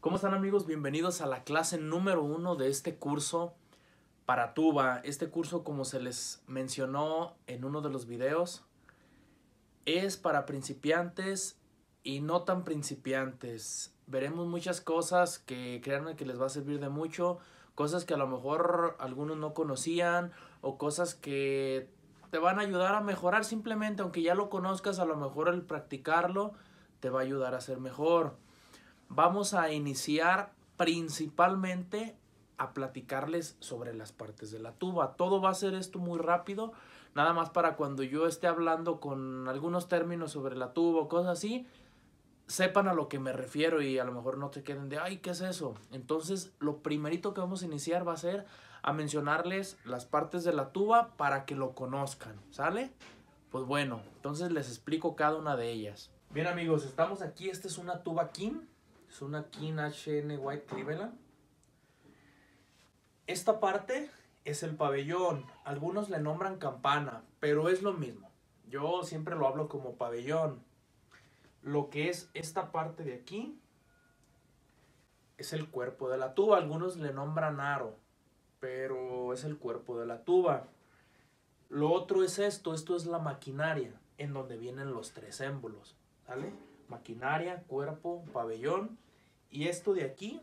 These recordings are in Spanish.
¿Cómo están amigos? Bienvenidos a la clase número uno de este curso para tuba. Este curso, como se les mencionó en uno de los videos, es para principiantes y no tan principiantes. Veremos muchas cosas que créanme que les va a servir de mucho, cosas que a lo mejor algunos no conocían o cosas que te van a ayudar a mejorar simplemente, aunque ya lo conozcas, a lo mejor el practicarlo te va a ayudar a ser mejor vamos a iniciar principalmente a platicarles sobre las partes de la tuba. Todo va a ser esto muy rápido, nada más para cuando yo esté hablando con algunos términos sobre la tuba o cosas así, sepan a lo que me refiero y a lo mejor no te queden de, ay, ¿qué es eso? Entonces, lo primerito que vamos a iniciar va a ser a mencionarles las partes de la tuba para que lo conozcan, ¿sale? Pues bueno, entonces les explico cada una de ellas. Bien amigos, estamos aquí, esta es una tuba King es una King HN White Cleveland. Esta parte es el pabellón. Algunos le nombran campana, pero es lo mismo. Yo siempre lo hablo como pabellón. Lo que es esta parte de aquí es el cuerpo de la tuba. Algunos le nombran aro, pero es el cuerpo de la tuba. Lo otro es esto, esto es la maquinaria, en donde vienen los tres émbolos, ¿sale? Maquinaria, cuerpo, pabellón y esto de aquí,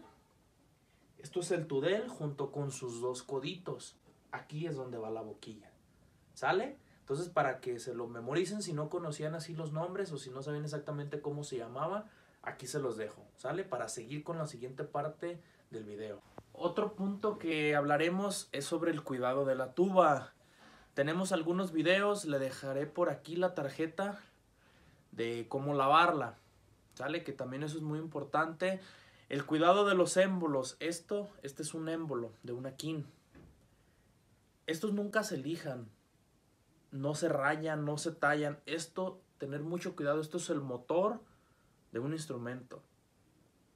esto es el tudel junto con sus dos coditos. Aquí es donde va la boquilla. ¿Sale? Entonces, para que se lo memoricen, si no conocían así los nombres o si no sabían exactamente cómo se llamaba, aquí se los dejo. ¿Sale? Para seguir con la siguiente parte del video. Otro punto que hablaremos es sobre el cuidado de la tuba. Tenemos algunos videos, le dejaré por aquí la tarjeta de cómo lavarla. ¿Sale? Que también eso es muy importante. El cuidado de los émbolos. Esto, este es un émbolo de una kin. Estos nunca se lijan. No se rayan, no se tallan. Esto, tener mucho cuidado. Esto es el motor de un instrumento.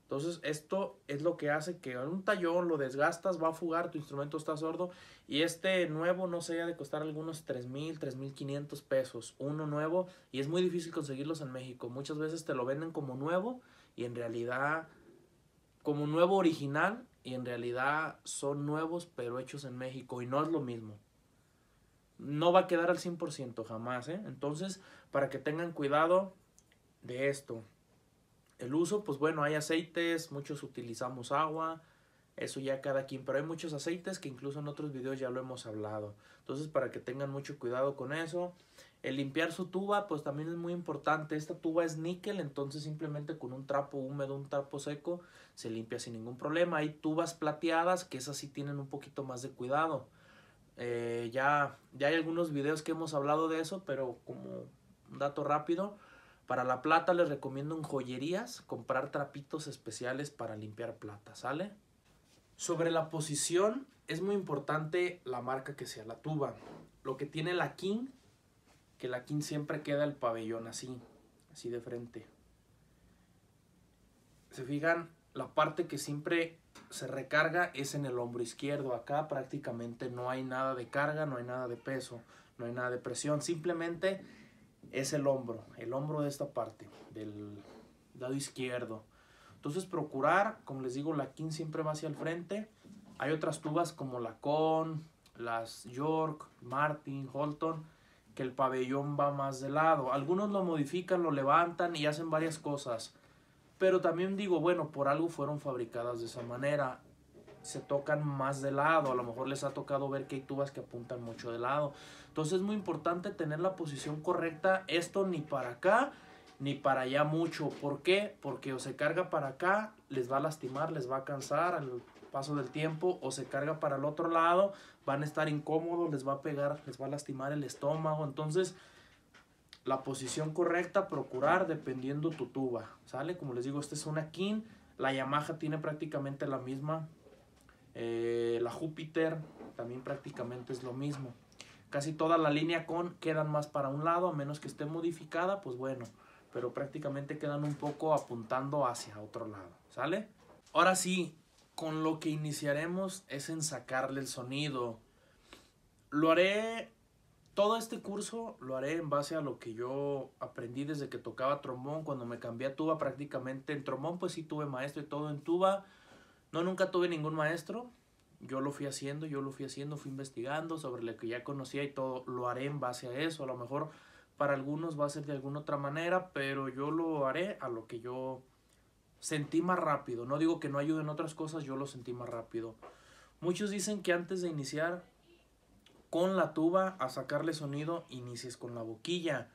Entonces, esto es lo que hace que un tallón lo desgastas, va a fugar, tu instrumento está sordo. Y este nuevo no se haya de costar algunos 3.000, 3.500 pesos. Uno nuevo. Y es muy difícil conseguirlos en México. Muchas veces te lo venden como nuevo y en realidad como nuevo original y en realidad son nuevos pero hechos en México y no es lo mismo. No va a quedar al 100% jamás, ¿eh? Entonces, para que tengan cuidado de esto. El uso, pues bueno, hay aceites, muchos utilizamos agua, eso ya cada quien, pero hay muchos aceites que incluso en otros videos ya lo hemos hablado. Entonces, para que tengan mucho cuidado con eso. El limpiar su tuba, pues también es muy importante. Esta tuba es níquel, entonces simplemente con un trapo húmedo, un trapo seco, se limpia sin ningún problema. Hay tubas plateadas que esas sí tienen un poquito más de cuidado. Eh, ya, ya hay algunos videos que hemos hablado de eso, pero como un dato rápido, para la plata les recomiendo en joyerías comprar trapitos especiales para limpiar plata, ¿sale? Sobre la posición, es muy importante la marca que sea la tuba. Lo que tiene la King que la King siempre queda el pabellón así, así de frente. Se fijan, la parte que siempre se recarga es en el hombro izquierdo. Acá prácticamente no hay nada de carga, no hay nada de peso, no hay nada de presión. Simplemente es el hombro, el hombro de esta parte, del lado izquierdo. Entonces procurar, como les digo, la King siempre va hacia el frente. Hay otras tubas como la Con, las York, Martin, Holton, que el pabellón va más de lado. Algunos lo modifican, lo levantan y hacen varias cosas. Pero también digo, bueno, por algo fueron fabricadas de esa manera. Se tocan más de lado. A lo mejor les ha tocado ver que hay tubas que apuntan mucho de lado. Entonces es muy importante tener la posición correcta. Esto ni para acá ni para allá mucho. ¿Por qué? Porque o se carga para acá, les va a lastimar, les va a cansar al paso del tiempo, o se carga para el otro lado, van a estar incómodos, les va a pegar, les va a lastimar el estómago. Entonces, la posición correcta, procurar dependiendo tu tuba, ¿sale? Como les digo, esta es una King, la Yamaha tiene prácticamente la misma, eh, la Júpiter también prácticamente es lo mismo. Casi toda la línea con quedan más para un lado, a menos que esté modificada, pues bueno, pero prácticamente quedan un poco apuntando hacia otro lado, ¿sale? Ahora sí, con lo que iniciaremos es en sacarle el sonido. Lo haré todo este curso lo haré en base a lo que yo aprendí desde que tocaba trombón. Cuando me cambié a tuba prácticamente en trombón, pues sí tuve maestro y todo en tuba. No, nunca tuve ningún maestro. Yo lo fui haciendo, yo lo fui haciendo, fui investigando sobre lo que ya conocía y todo. Lo haré en base a eso. A lo mejor para algunos va a ser de alguna otra manera, pero yo lo haré a lo que yo sentí más rápido. No digo que no ayuden otras cosas, yo lo sentí más rápido. Muchos dicen que antes de iniciar con la tuba a sacarle sonido, inicies con la boquilla.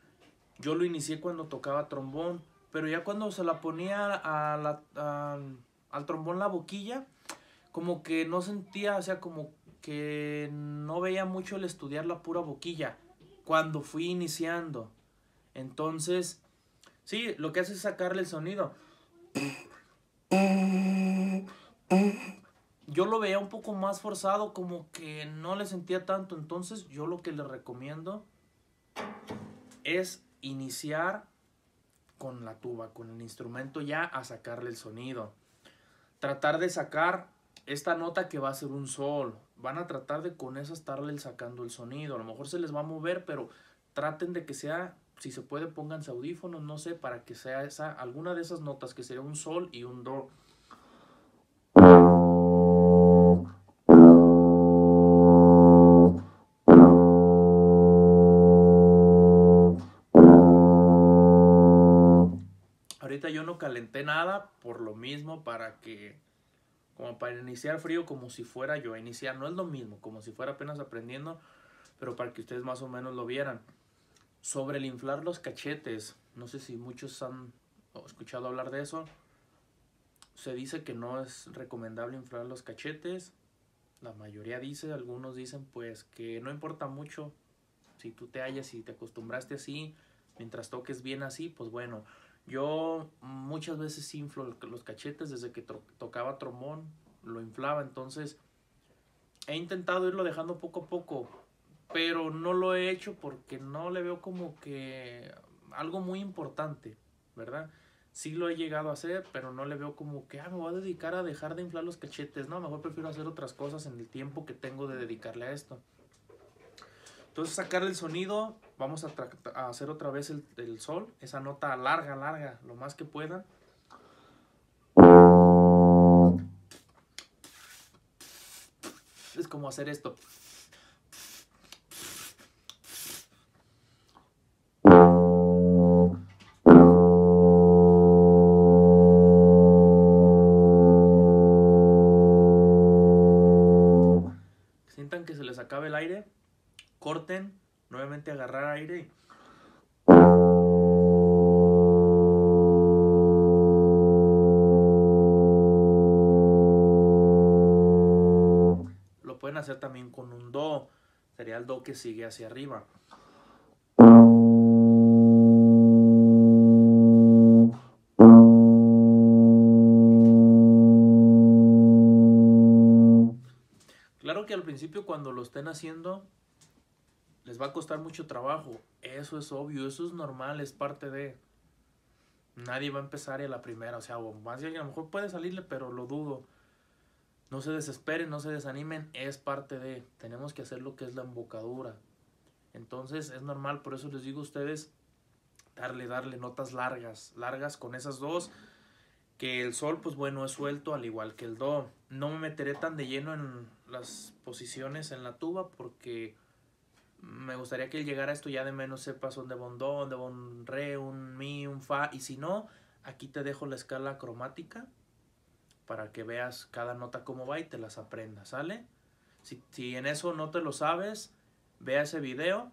Yo lo inicié cuando tocaba trombón, pero ya cuando se la ponía a la, al trombón la boquilla, como que no sentía, o sea, como que no veía mucho el estudiar la pura boquilla cuando fui iniciando. Entonces, sí, lo que hace es sacarle el sonido. Yo lo veía un poco más forzado, como que no le sentía tanto. Entonces, yo lo que le recomiendo es iniciar con la tuba, con el instrumento ya a sacarle el sonido. Tratar de sacar esta nota que va a ser un sol. Van a tratar de con esa estarle sacando el sonido. A lo mejor se les va a mover, pero traten de que sea, si se puede, pónganse audífonos, no sé, para que sea esa, alguna de esas notas, que sería un sol y un do. Ahorita yo no calenté nada por lo mismo para que como para iniciar frío como si fuera yo a iniciar. No es lo mismo, como si fuera apenas aprendiendo, pero para que ustedes más o menos lo vieran. Sobre el inflar los cachetes, no sé si muchos han escuchado hablar de eso. Se dice que no es recomendable inflar los cachetes. La mayoría dice, algunos dicen pues que no importa mucho si tú te hallas y te acostumbraste así, mientras toques bien así, pues bueno, yo muchas veces inflo los cachetes desde que tocaba trombón, lo inflaba, entonces he intentado irlo dejando poco a poco, pero no lo he hecho porque no le veo como que algo muy importante, ¿verdad? Sí lo he llegado a hacer, pero no le veo como que, ah, me voy a dedicar a dejar de inflar los cachetes, no, mejor prefiero hacer otras cosas en el tiempo que tengo de dedicarle a esto. Entonces sacar el sonido, vamos a, hacer otra vez el, sol, esa nota larga, larga, lo más que pueda. Es como hacer esto. Agarrar aire Lo pueden hacer también con un do, sería el do que sigue hacia arriba. Claro que al principio cuando lo estén haciendo les va a costar mucho trabajo. Eso es obvio, eso es normal, es parte de... Nadie va a empezar a la primera, o sea, más bien a lo mejor puede salirle, pero lo dudo. No se desesperen, no se desanimen, es parte de... Tenemos que hacer lo que es la embocadura. Entonces es normal, por eso les digo a ustedes, darle, darle notas largas, largas con esas dos. Que el sol, pues bueno, es suelto al igual que el do. No me meteré tan de lleno en las posiciones en la tuba porque me gustaría que él llegara a esto ya de menos sepas un de bondón, de bon re, un mi, un fa. Y si no, aquí te dejo la escala cromática para que veas cada nota cómo va y te las aprendas, ¿sale? Si, si en eso no te lo sabes, vea ese video,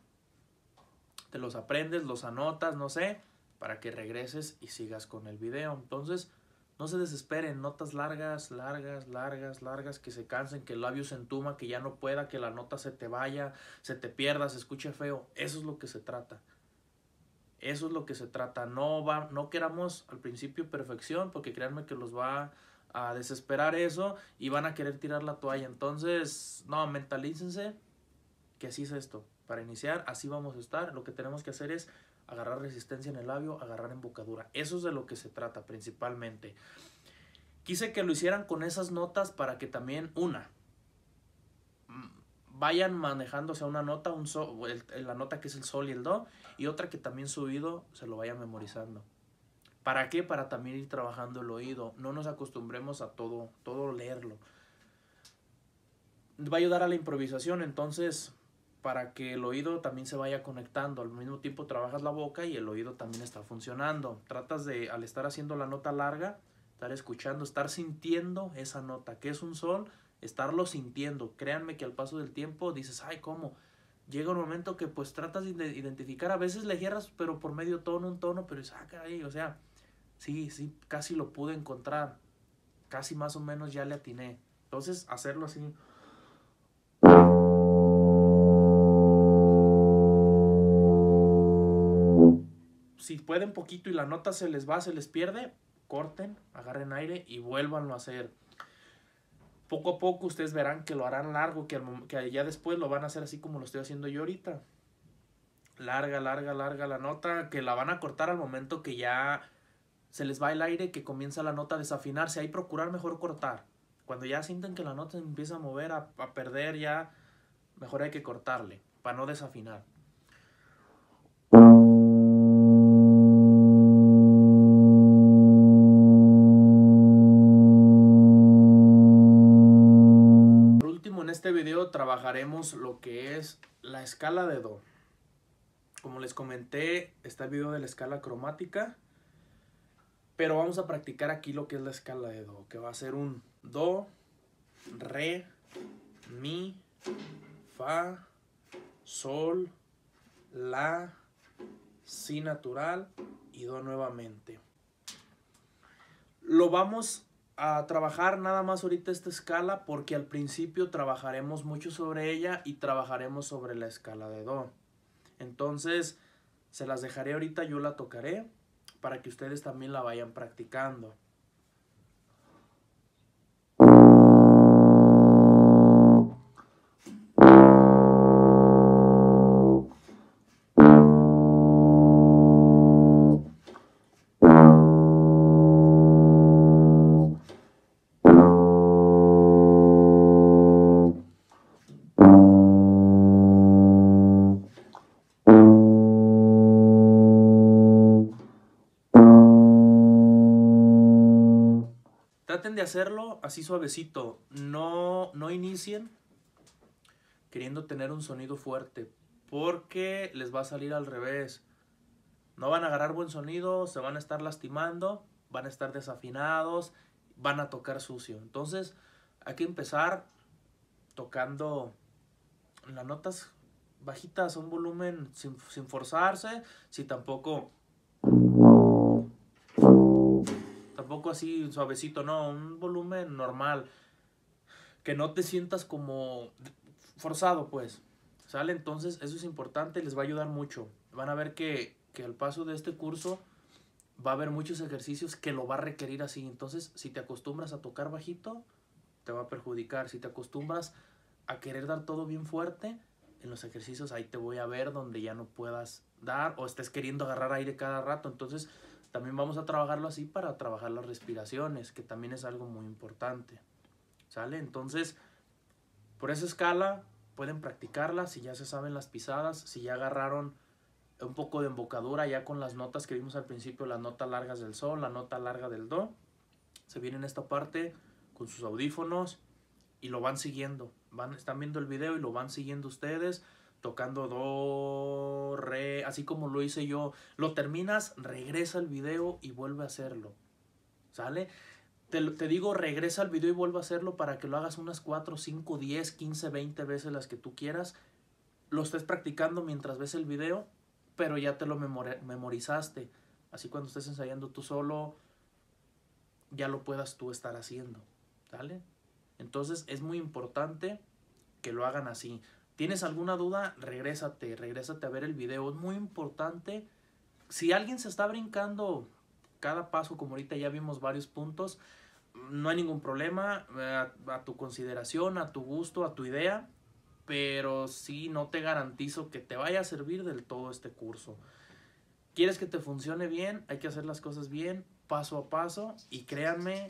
te los aprendes, los anotas, no sé, para que regreses y sigas con el video. Entonces, no se desesperen, notas largas, largas, largas, largas, que se cansen, que el labio se entuma, que ya no pueda, que la nota se te vaya, se te pierda, se escuche feo. Eso es lo que se trata. Eso es lo que se trata. No va, no queramos al principio perfección, porque créanme que los va a desesperar eso y van a querer tirar la toalla. Entonces, no, mentalícense que así es esto. Para iniciar, así vamos a estar. Lo que tenemos que hacer es agarrar resistencia en el labio, agarrar embocadura. Eso es de lo que se trata principalmente. Quise que lo hicieran con esas notas para que también, una, mm, vayan manejándose una nota, un sol, la nota que es el sol y el do, y otra que también su oído se lo vaya memorizando. ¿Para qué? Para también ir trabajando el oído. No nos acostumbremos a todo, todo leerlo. Va a ayudar a la improvisación, entonces, para que el oído también se vaya conectando. Al mismo tiempo trabajas la boca y el oído también está funcionando. Tratas de, al estar haciendo la nota larga, estar escuchando, estar sintiendo esa nota, que es un sol, estarlo sintiendo. Créanme que al paso del tiempo dices, ay, ¿cómo? Llega un momento que pues tratas de identificar, a veces le cierras, pero por medio tono, un tono, pero es, ah, caray, o sea, sí, sí, casi lo pude encontrar. Casi más o menos ya le atiné. Entonces, hacerlo así. Si pueden poquito y la nota se les va, se les pierde, corten, agarren aire y vuélvanlo a hacer. Poco a poco ustedes verán que lo harán largo, que, ya después lo van a hacer así como lo estoy haciendo yo ahorita. Larga, larga, larga la nota, que la van a cortar al momento que ya se les va el aire, que comienza la nota a desafinarse. Ahí procurar mejor cortar. Cuando ya sienten que la nota empieza a mover, a, a perder, ya mejor hay que cortarle, para no desafinar. Este video trabajaremos lo que es la escala de Do. Como les comenté, está el video de la escala cromática pero vamos a practicar aquí lo que es la escala de Do, que va a ser un Do, Re, Mi, Fa, Sol, La, Si natural y Do nuevamente. Lo vamos a trabajar nada más ahorita esta escala porque al principio trabajaremos mucho sobre ella y trabajaremos sobre la escala de Do. Entonces, se las dejaré ahorita, yo la tocaré para que ustedes también la vayan practicando. De hacerlo así suavecito. No, no inicien queriendo tener un sonido fuerte. Porque les va a salir al revés. No van a agarrar buen sonido, se van a estar lastimando, van a estar desafinados, van a tocar sucio. Entonces hay que empezar tocando las notas bajitas, un volumen sin, sin forzarse, si tampoco tampoco así suavecito, no, un volumen normal. Que no te sientas como forzado, pues. ¿Sale? Entonces, eso es importante, les va a ayudar mucho. Van a ver que, que al paso de este curso va a haber muchos ejercicios que lo va a requerir así. Entonces, si te acostumbras a tocar bajito, te va a perjudicar. Si te acostumbras a querer dar todo bien fuerte, en los ejercicios ahí te voy a ver donde ya no puedas dar o estés queriendo agarrar aire cada rato. Entonces, también vamos a trabajarlo así para trabajar las respiraciones, que también es algo muy importante. ¿Sale? Entonces, por esa escala pueden practicarla, si ya se saben las pisadas, si ya agarraron un poco de embocadura ya con las notas que vimos al principio, las notas largas del sol, la nota larga del do, se vienen esta parte con sus audífonos y lo van siguiendo. Van, están viendo el video y lo van siguiendo ustedes tocando do, así como lo hice yo. Lo terminas, regresa al video y vuelve a hacerlo. ¿Sale? Te, te, digo, regresa al video y vuelve a hacerlo para que lo hagas unas 4, 5, 10, 15, 20 veces las que tú quieras. Lo estés practicando mientras ves el video, pero ya te lo memorizaste. Así cuando estés ensayando tú solo, ya lo puedas tú estar haciendo. ¿Sale? Entonces es muy importante que lo hagan así. ¿Tienes alguna duda? Regrésate, regrésate a ver el video. Es muy importante. Si alguien se está brincando cada paso, como ahorita ya vimos varios puntos, no hay ningún problema. A, a tu consideración, a tu gusto, a tu idea. Pero sí, no te garantizo que te vaya a servir del todo este curso. ¿Quieres que te funcione bien? Hay que hacer las cosas bien, paso a paso. Y créanme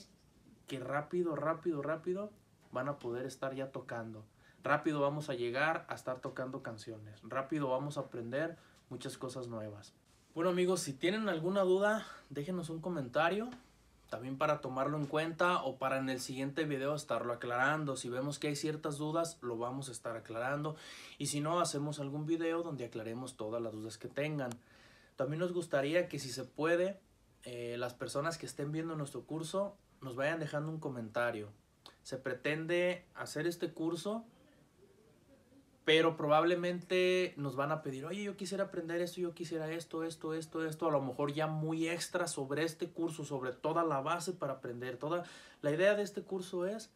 que rápido, rápido, rápido van a poder estar ya tocando. Rápido vamos a llegar a estar tocando canciones, rápido vamos a aprender muchas cosas nuevas. Bueno amigos, si tienen alguna duda, déjenos un comentario, también para tomarlo en cuenta o para en el siguiente video estarlo aclarando. Si vemos que hay ciertas dudas, lo vamos a estar aclarando. Y si no, hacemos algún video donde aclaremos todas las dudas que tengan. También nos gustaría que si se puede, eh, las personas que estén viendo nuestro curso nos vayan dejando un comentario. Se pretende hacer este curso pero probablemente nos van a pedir, oye, yo quisiera aprender esto, yo quisiera esto, esto, esto, esto, a lo mejor ya muy extra sobre este curso, sobre toda la base para aprender. Toda la idea de este curso es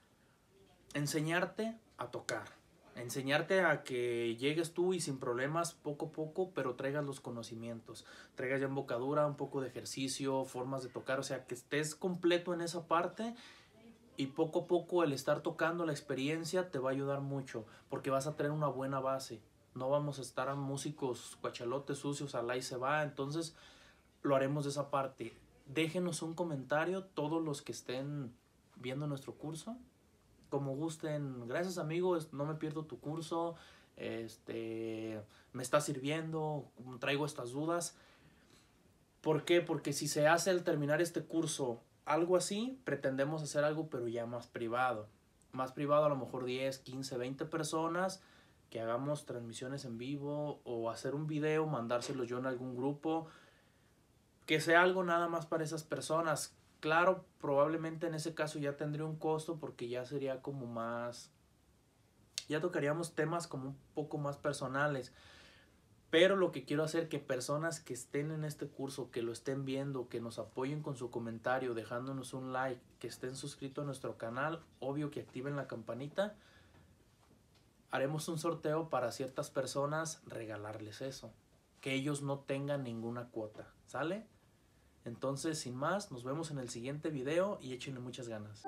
enseñarte a tocar, enseñarte a que llegues tú y sin problemas poco a poco, pero traigas los conocimientos, traigas ya embocadura, un poco de ejercicio, formas de tocar, o sea, que estés completo en esa parte y poco a poco el estar tocando la experiencia te va a ayudar mucho porque vas a tener una buena base. No vamos a estar a músicos cuachalotes sucios, al y se va. Entonces lo haremos de esa parte. Déjenos un comentario todos los que estén viendo nuestro curso. Como gusten, gracias amigo, no me pierdo tu curso. Este me está sirviendo, traigo estas dudas. ¿Por qué? Porque si se hace al terminar este curso algo así, pretendemos hacer algo pero ya más privado. Más privado a lo mejor 10, 15, 20 personas, que hagamos transmisiones en vivo o hacer un video, mandárselo yo en algún grupo, que sea algo nada más para esas personas. Claro, probablemente en ese caso ya tendría un costo porque ya sería como más, ya tocaríamos temas como un poco más personales. Pero lo que quiero hacer que personas que estén en este curso, que lo estén viendo, que nos apoyen con su comentario, dejándonos un like, que estén suscritos a nuestro canal, obvio que activen la campanita. Haremos un sorteo para ciertas personas, regalarles eso. Que ellos no tengan ninguna cuota, ¿sale? Entonces, sin más, nos vemos en el siguiente video y échenle muchas ganas.